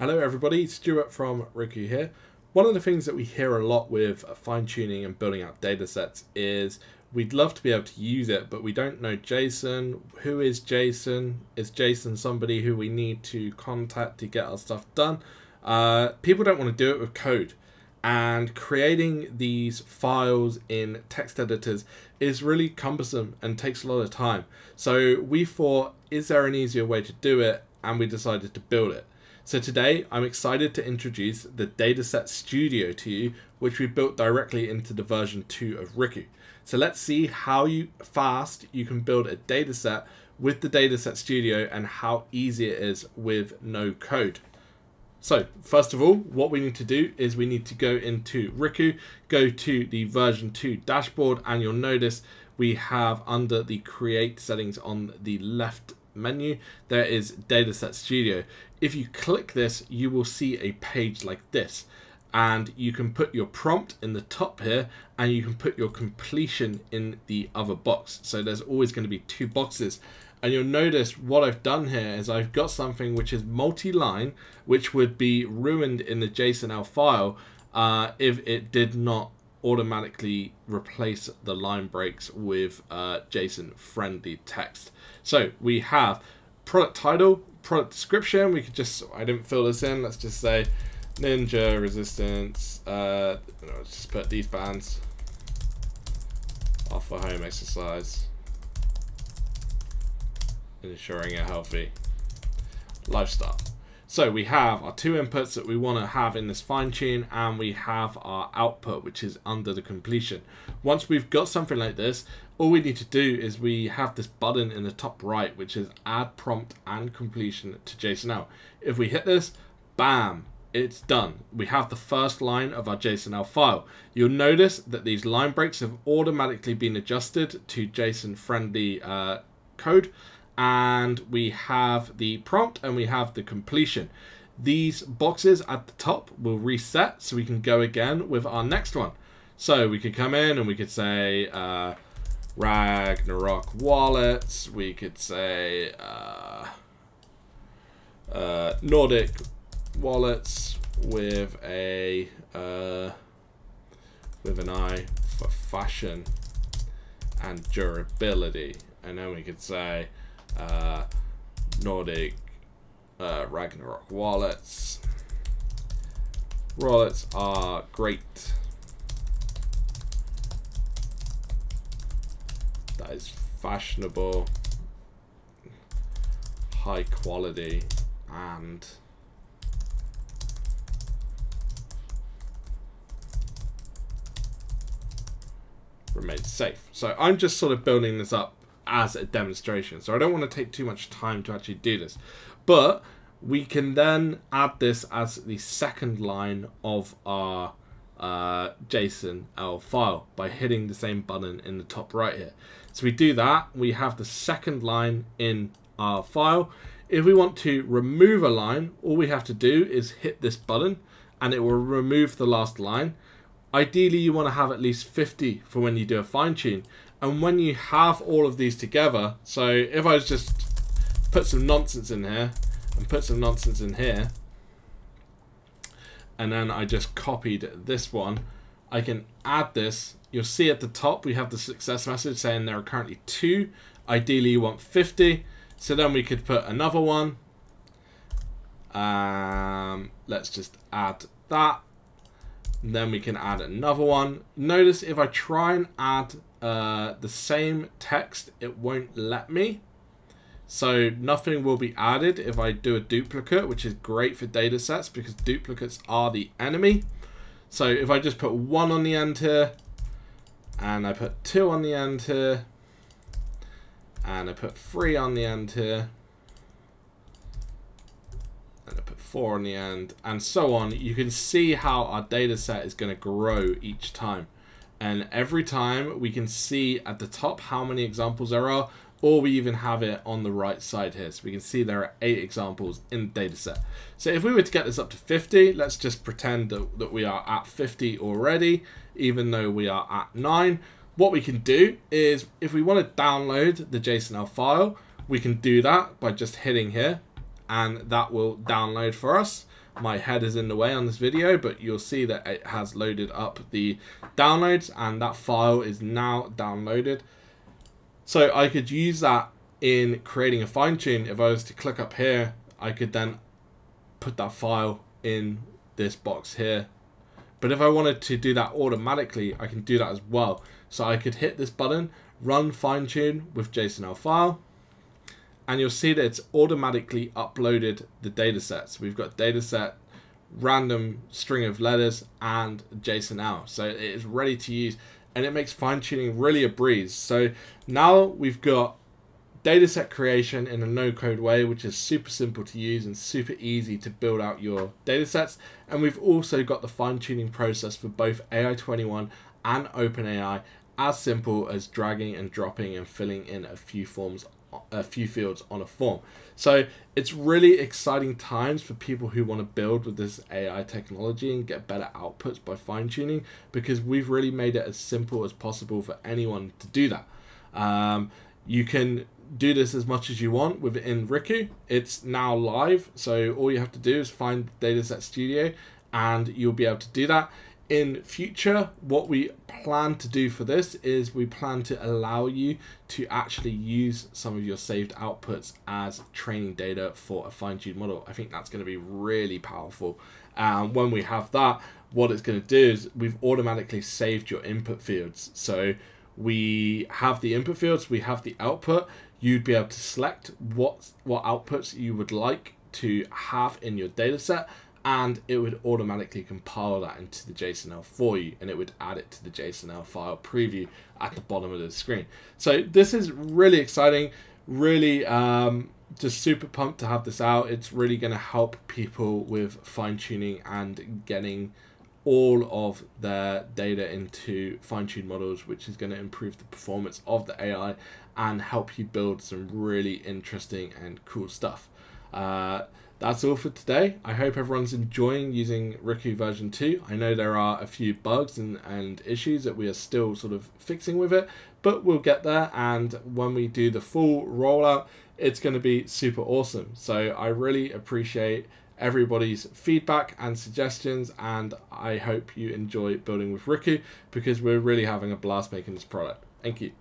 Hello everybody, Stuart from Riku here. One of the things that we hear a lot with fine tuning and building out data sets is we'd love to be able to use it, but we don't know JSON. Who is JSON? Is JSON somebody who we need to contact to get our stuff done? Uh, people don't want to do it with code. And creating these files in text editors is really cumbersome and takes a lot of time. So we thought, is there an easier way to do it? And we decided to build it. So today I'm excited to introduce the Dataset Studio to you, which we built directly into the version 2 of Riku. So let's see how you fast you can build a dataset with the Dataset Studio and how easy it is with no code. So first of all, what we need to do is we need to go into Riku, go to the version 2 dashboard, and you'll notice we have under the create settings on the left menu, there is Dataset Studio. If you click this, you will see a page like this. And you can put your prompt in the top here, and you can put your completion in the other box. So there's always going to be two boxes. And you'll notice what I've done here is I've got something which is multi-line, which would be ruined in the JSON-L file uh, if it did not automatically replace the line breaks with uh, JSON friendly text. So we have product title, product description. We could just, I didn't fill this in. Let's just say ninja resistance. Uh, let's just put these bands off for home exercise. Ensuring a healthy lifestyle. So we have our two inputs that we want to have in this fine tune and we have our output which is under the completion. Once we've got something like this, all we need to do is we have this button in the top right which is add prompt and completion to JSON-L. If we hit this, bam, it's done. We have the first line of our JSON-L file. You'll notice that these line breaks have automatically been adjusted to JSON friendly uh, code and we have the prompt and we have the completion. These boxes at the top will reset so we can go again with our next one. So we could come in and we could say uh, Ragnarok wallets. We could say uh, uh, Nordic wallets with a uh, with an eye for fashion and durability. And then we could say uh, Nordic uh, Ragnarok wallets. Wallets are great. That is fashionable, high quality, and remain safe. So I'm just sort of building this up as a demonstration. So I don't want to take too much time to actually do this. But we can then add this as the second line of our uh, JSON L file by hitting the same button in the top right here. So we do that, we have the second line in our file. If we want to remove a line, all we have to do is hit this button and it will remove the last line. Ideally, you want to have at least 50 for when you do a fine tune. And when you have all of these together, so if I just put some nonsense in here and put some nonsense in here, and then I just copied this one, I can add this. You'll see at the top we have the success message saying there are currently two. Ideally you want 50. So then we could put another one. Um, let's just add that. Then we can add another one. Notice if I try and add uh, the same text, it won't let me. So nothing will be added if I do a duplicate, which is great for data sets because duplicates are the enemy. So if I just put one on the end here, and I put two on the end here, and I put three on the end here, and I put four on the end, and so on, you can see how our data set is going to grow each time. And every time we can see at the top how many examples there are, or we even have it on the right side here. So we can see there are eight examples in the dataset. So if we were to get this up to 50, let's just pretend that, that we are at 50 already, even though we are at nine. What we can do is if we want to download the JSON-L file, we can do that by just hitting here and that will download for us. my head is in the way on this video, but you'll see that it has loaded up the downloads and that file is now downloaded. So I could use that in creating a fine tune. If I was to click up here, I could then put that file in this box here. But if I wanted to do that automatically, I can do that as well. So I could hit this button, run fine tune with JSON-L file, and you'll see that it's automatically uploaded the data sets. We've got dataset, random string of letters, and JSON-L. So it is ready to use, and it makes fine tuning really a breeze. So now we've got dataset creation in a no-code way, which is super simple to use and super easy to build out your datasets. And we've also got the fine-tuning process for both AI21 and OpenAI as simple as dragging and dropping and filling in a few forms a few fields on a form. So it's really exciting times for people who want to build with this AI technology and get better outputs by fine tuning because we've really made it as simple as possible for anyone to do that. Um, you can do this as much as you want within Riku. It's now live, so all you have to do is find Dataset Studio and you'll be able to do that in future what we plan to do for this is we plan to allow you to actually use some of your saved outputs as training data for a fine-tuned model. I think that's going to be really powerful. And when we have that what it's going to do is we've automatically saved your input fields. So we have the input fields we have the output. You'd be able to select what what outputs you would like to have in your data set and it would automatically compile that into the JSON-L for you and it would add it to the JSON-L file preview at the bottom of the screen. So this is really exciting, really um, just super pumped to have this out. It's really going to help people with fine tuning and getting all of their data into fine-tuned models, which is going to improve the performance of the AI and help you build some really interesting and cool stuff. Uh, that's all for today. I hope everyone's enjoying using Riku version 2. I know there are a few bugs and, and issues that we are still sort of fixing with it, but we'll get there. And when we do the full rollout, it's going to be super awesome. So I really appreciate everybody's feedback and suggestions, and I hope you enjoy building with Riku because we're really having a blast making this product. Thank you.